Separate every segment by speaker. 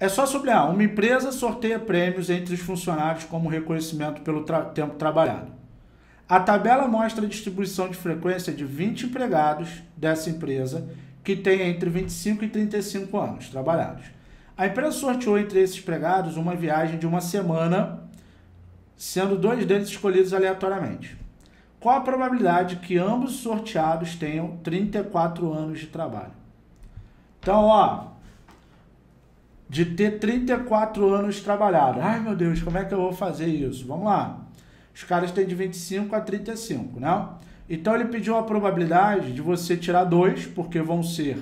Speaker 1: É só sublinhar, uma empresa sorteia prêmios entre os funcionários como reconhecimento pelo tra tempo trabalhado. A tabela mostra a distribuição de frequência de 20 empregados dessa empresa que tem entre 25 e 35 anos trabalhados. A empresa sorteou entre esses empregados uma viagem de uma semana, sendo dois deles escolhidos aleatoriamente. Qual a probabilidade que ambos sorteados tenham 34 anos de trabalho? Então, ó, de ter 34 anos trabalhado. Ai, meu Deus, como é que eu vou fazer isso? Vamos lá. Os caras têm de 25 a 35, né? Então ele pediu a probabilidade de você tirar dois, porque vão ser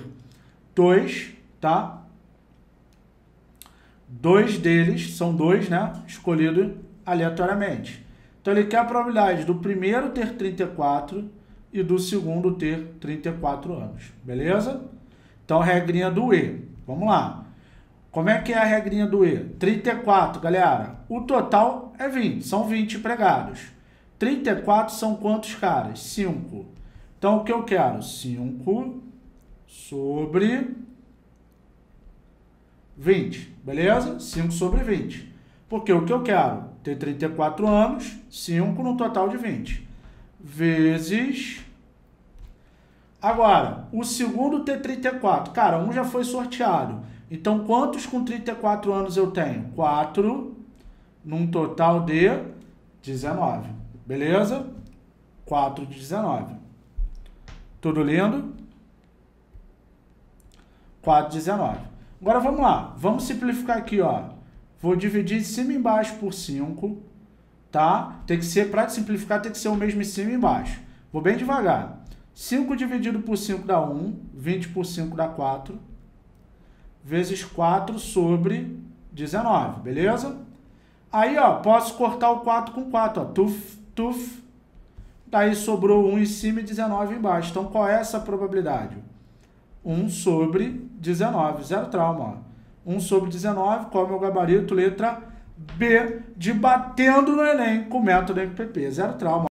Speaker 1: dois, tá? Dois deles, são dois, né? Escolhido aleatoriamente. Então ele quer a probabilidade do primeiro ter 34 e do segundo ter 34 anos, beleza? Então, regrinha do E. Vamos lá. Como é que é a regrinha do E? 34, galera. O total é 20, são 20 empregados. 34 são quantos caras? 5. Então, o que eu quero? 5 sobre 20, beleza? 5 sobre 20. Porque o que eu quero? Ter 34 anos, 5 no total de 20. Vezes... Agora, o segundo ter 34. Cara, um já foi sorteado. Então, quantos com 34 anos eu tenho? 4, num total de 19. Beleza? 4 de 19. Tudo lindo? 4 de 19. Agora vamos lá. Vamos simplificar aqui, ó. Vou dividir de cima e embaixo por 5, tá? Tem que ser, para simplificar, tem que ser o mesmo em cima e embaixo. Vou bem devagar. 5 dividido por 5 dá 1, 20 por 5 dá 4 vezes 4 sobre 19, beleza? Aí, ó, posso cortar o 4 com 4, ó, tuf, tuf. Daí sobrou 1 em cima e 19 embaixo. Então, qual é essa probabilidade? 1 sobre 19, zero trauma, ó. 1 sobre 19, qual é o meu gabarito? Letra B, de batendo no Enem com o método MPP, zero trauma.